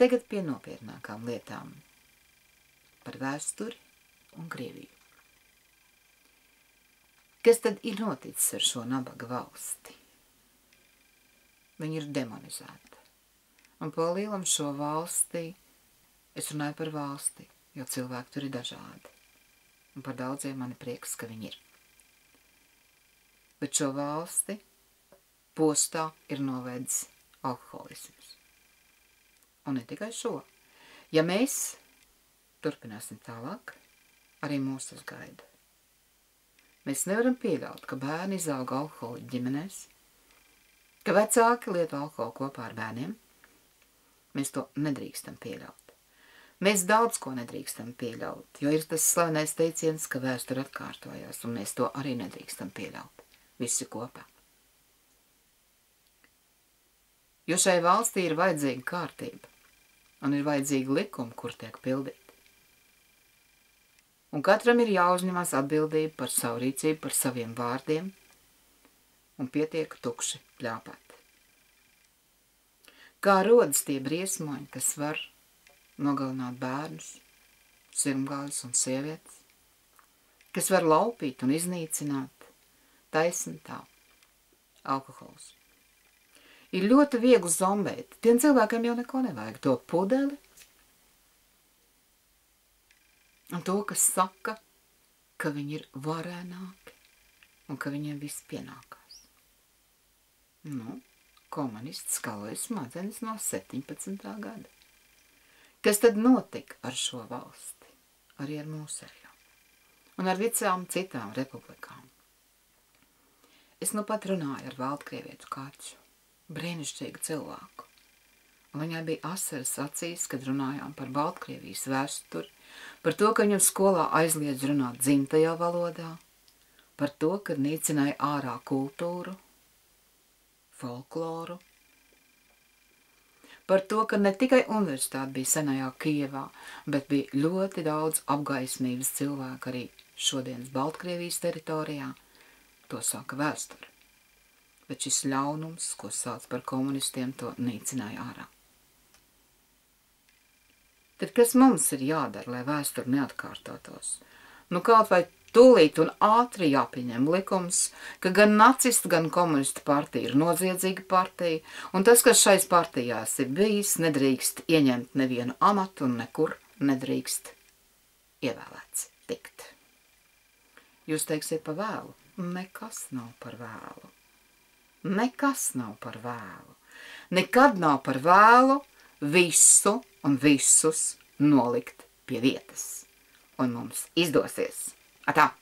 Tagad pie nopietnākām lietām par vēsturi un Krieviju. Kas tad ir noticis ar šo nabaga valsti? Viņa ir demonizēta. Un pa lielam šo valstī, es runāju par valsti, jo cilvēki tur ir dažādi. Un par daudziem man ir prieks, ka viņi ir. Bet šo valsti postā ir novedis alkoholisms. Un ne tikai šo. Ja mēs turpināsim tālāk, arī mūs tas gaida. Mēs nevaram pieļaut, ka bērni izauga alkoholi ģimenēs, ka vecāki lieto alkoholu kopā ar bērniem. Mēs to nedrīkstam pieļaut. Mēs daudz ko nedrīkstam pieļaut, jo ir tas slavenais teiciens, ka vēsture atkārtojās, un mēs to arī nedrīkstam pieļaut. Visi kopā. Jo šai valstī ir vajadzīga kārtība, un ir vajadzīga likuma, kur tiek pildīta. Un katram ir jāuzņemās atbildība par savu rīcību, par saviem vārdiem, un pietiek tukši pļāpāt. Kā rodas tie briesmoņi, kas var nogalināt bērnus, sirmgājas un sievietes, kas var laupīt un iznīcināt, taisni tā, alkohols. Ir ļoti viegli zombēt, tiem cilvēkiem jau neko nevajag, to pudeli, un to, kas saka, ka viņi ir varēnāki un ka viņiem viss pienākās. Nu, komunists skaloja smadzenes no 17. gada. Kas tad notika ar šo valsti? Arī ar mūsējām. Un ar visām citām republikām. Es nu pat runāju ar Valdkrievietu kāču. Brīnišķīgu cilvēku. Un viņai bija asaras acīs, kad runājām par Baltkrievijas vēsturi, par to, ka viņam skolā aizliedz runāt dzimtajā valodā, par to, ka nīcināja ārā kultūru, folkloru, par to, ka ne tikai universitāte bija senajā Kievā, bet bija ļoti daudz apgaismības cilvēku arī šodienas Baltkrievijas teritorijā, to saka vēsture. Bet šis ļaunums, ko sauc par komunistiem, to nīcināja ārā. Tad kas mums ir jādara, lai vēsture neatkārtotos? Nu, kaut vai tūlīt un ātri jāpieņem likums, ka gan nacistu, gan komunistu partija ir noziedzīga partija, un tas, kas šais partijās ir bijis, nedrīkst ieņemt nevienu amatu un nekur nedrīkst ievēlēts tikt. Jūs teiksiet pa vēlu? Nekas nav par vēlu. Nekas nav par vēlu. Nekad nav par vēlu visu un visus nolikt pie vietas. Un mums izdosies. Atā!